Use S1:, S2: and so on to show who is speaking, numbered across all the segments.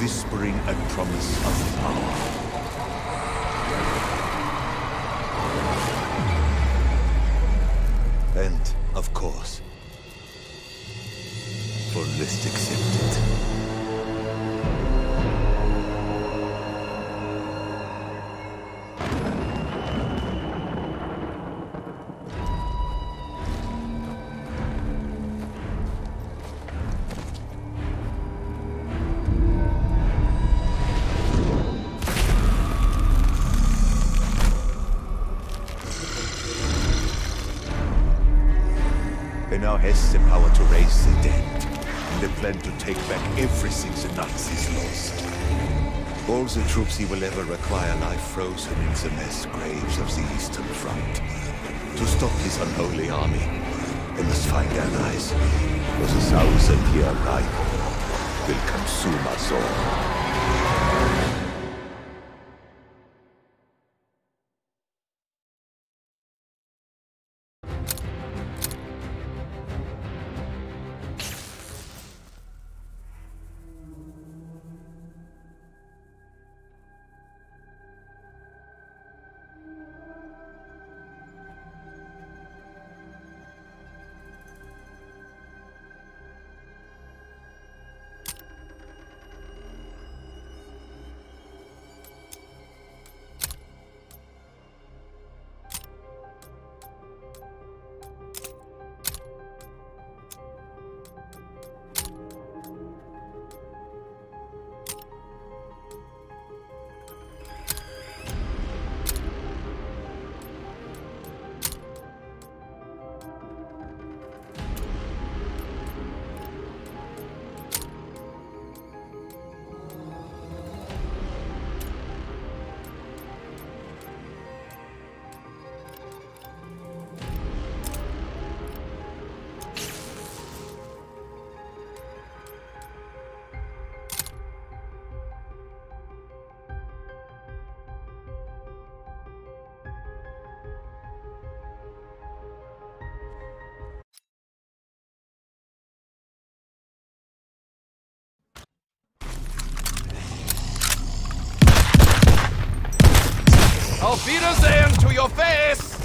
S1: whispering a promise of power. And, of course, Von List accepted. They now has the power to raise the dead. And they plan to take back everything the Nazis lost. All the troops he will ever require lie frozen in the mass graves of the Eastern Front. To stop his unholy army, they must find allies. For the thousand-year Reich will consume us all.
S2: Auf Wiedersehen to your face!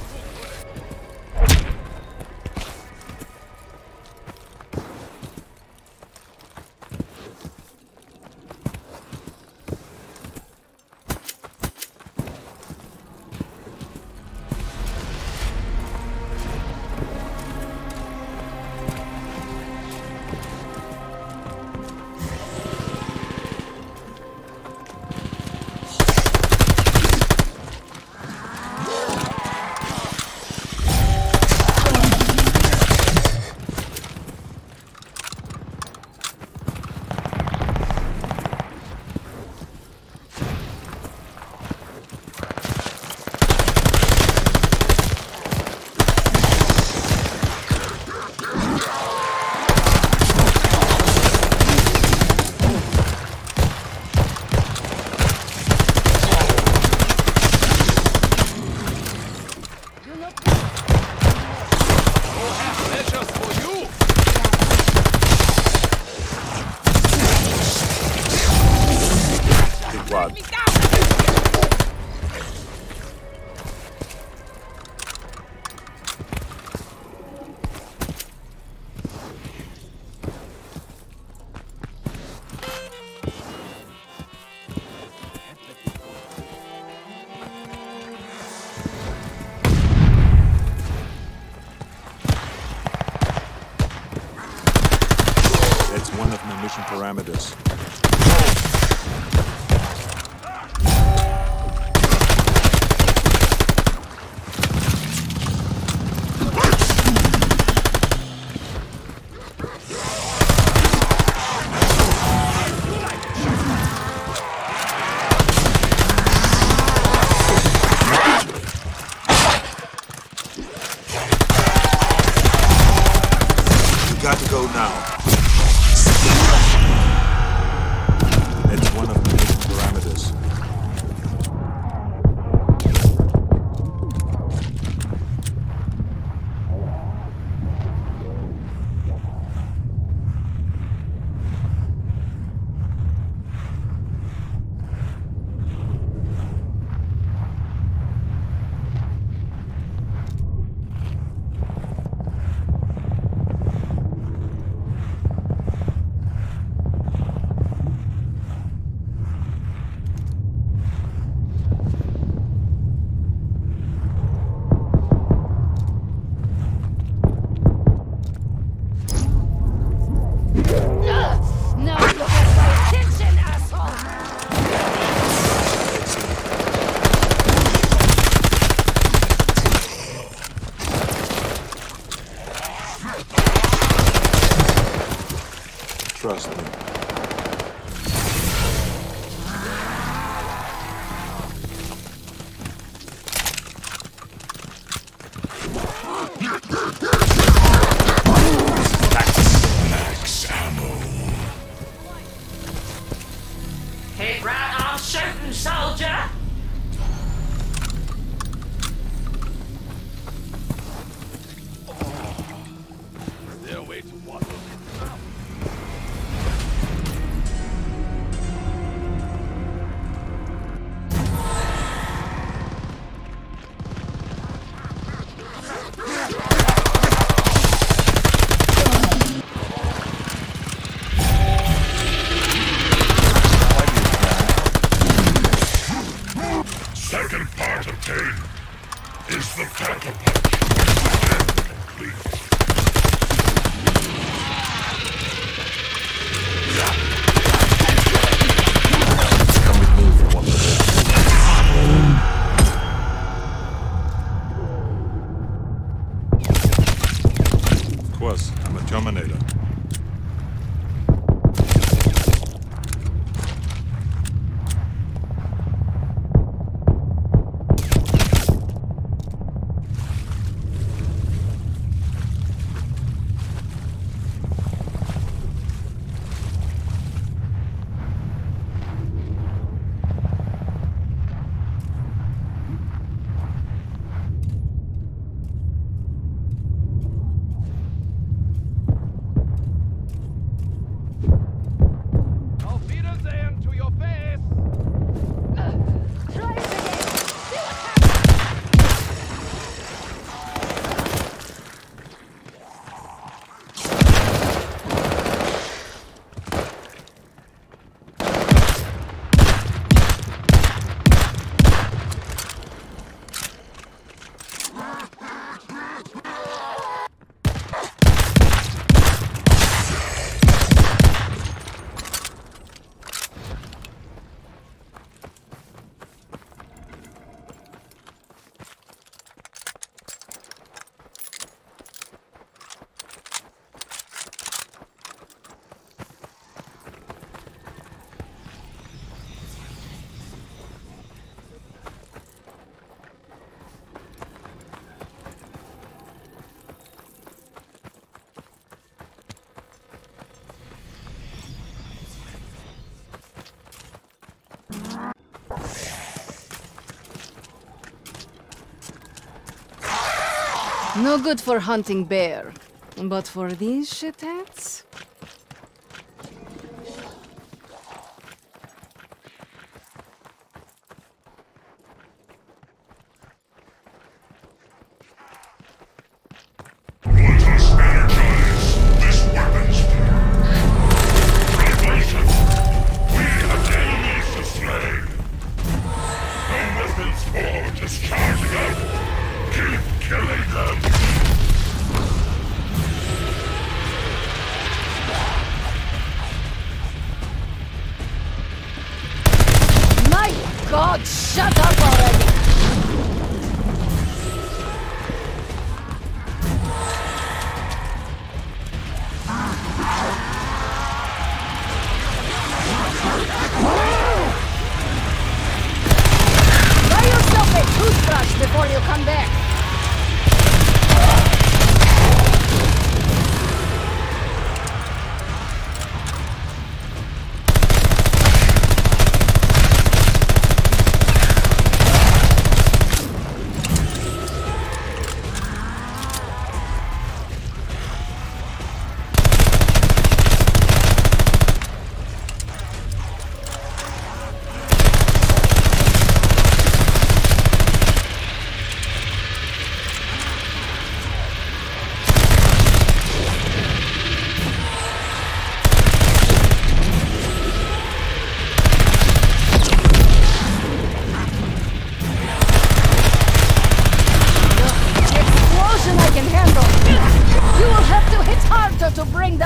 S3: No good for hunting bear, but for these shitheads?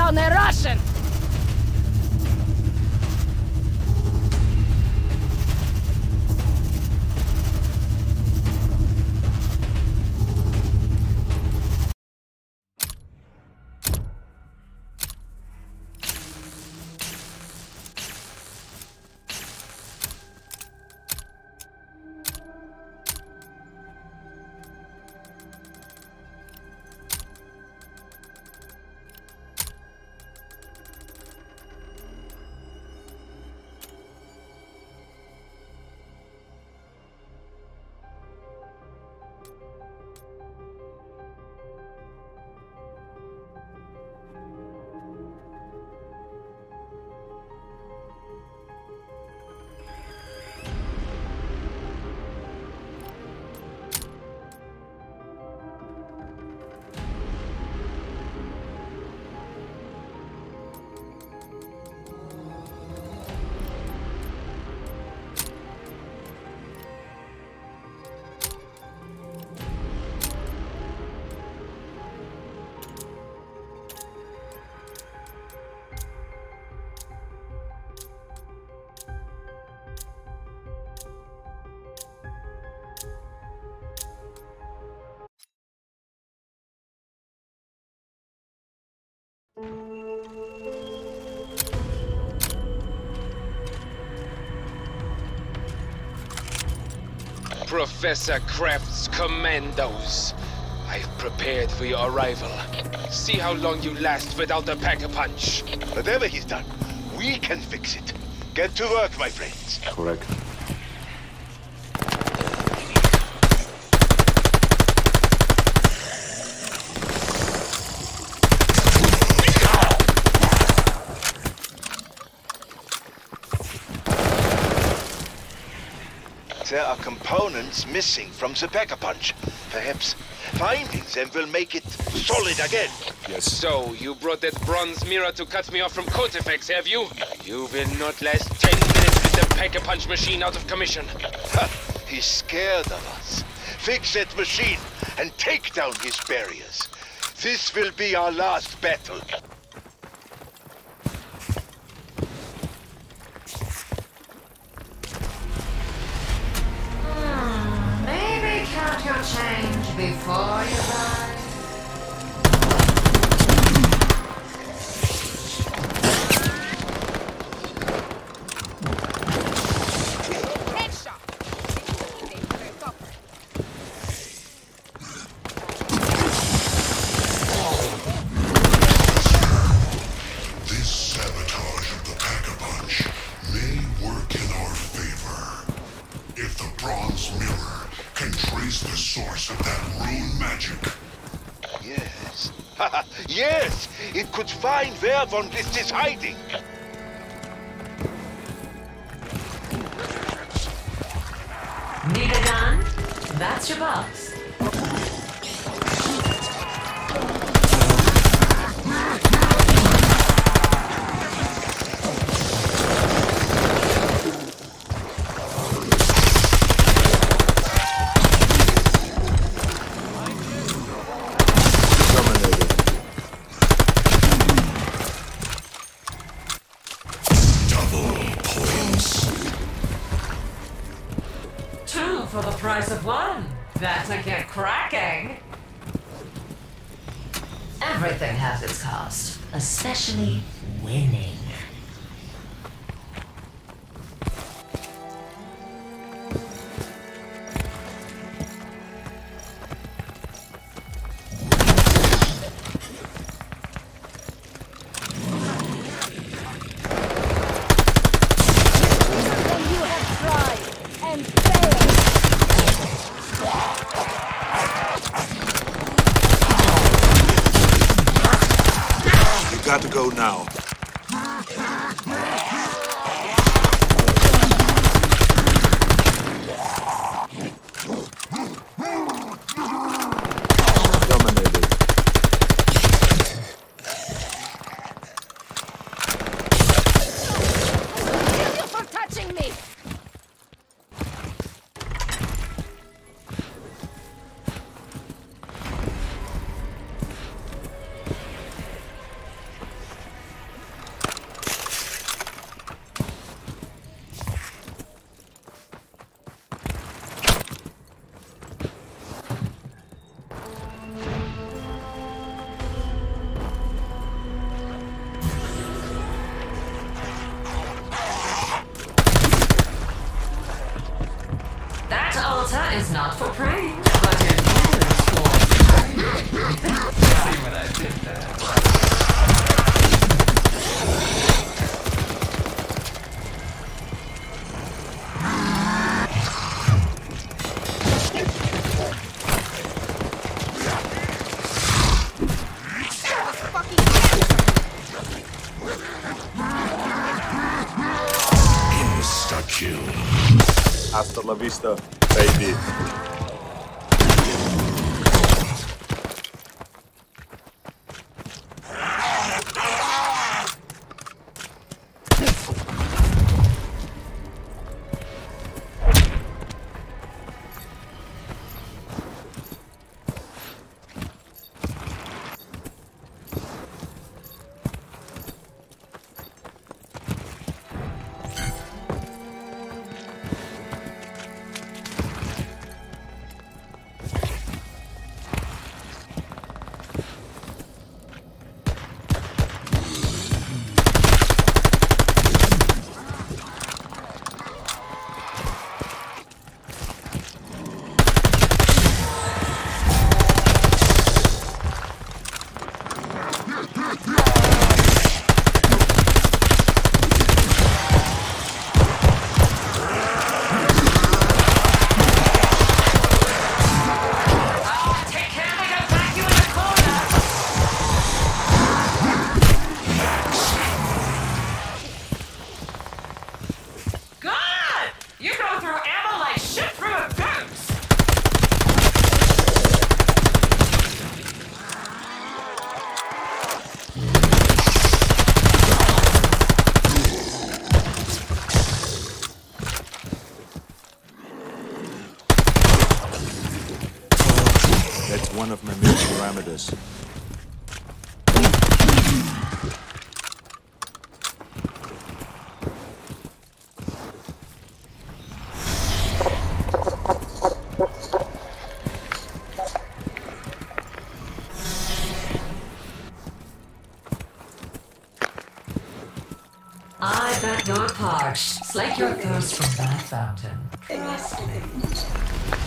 S3: on the Russian!
S4: Professor Kraft's commandos. I've prepared for your arrival. See how long you last without the pack-a-punch.
S5: Whatever he's done, we can fix it. Get to work, my friends.
S2: Correct.
S5: There are components missing from the Pack-a-Punch. Perhaps finding them will make it solid again. Yes.
S4: So, you brought that bronze mirror to cut me off from Kortifex, have you? You will not last ten minutes with the pack-a-punch machine out of commission.
S5: Ha! He's scared of us. Fix that machine and take down his barriers. This will be our last battle.
S6: Change
S7: of rune magic,
S5: Yes. yes! It could find where Von List is hiding.
S6: Need a gun? That's your box. Everything has its cost, especially winning.
S2: Now. La vista, baby.
S6: Slake your thirst from that fountain. Trust me.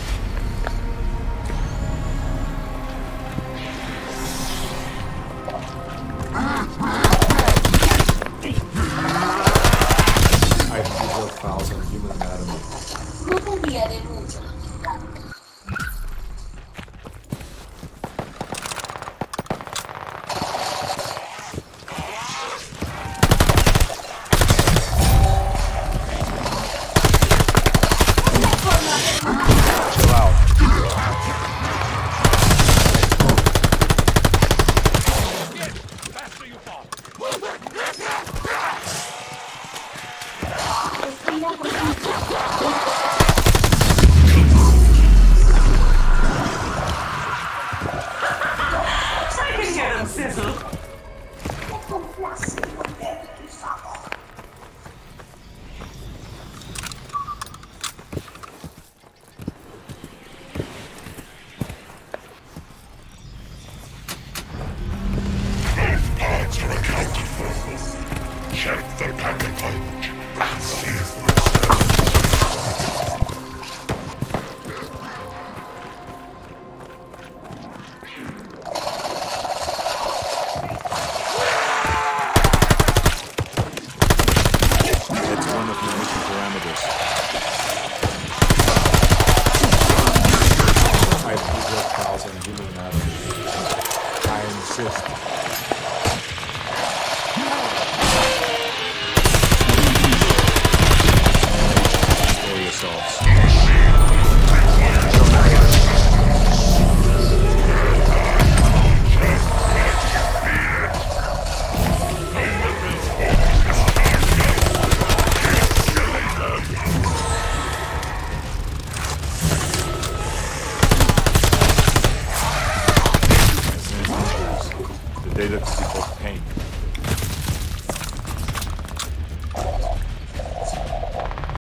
S2: I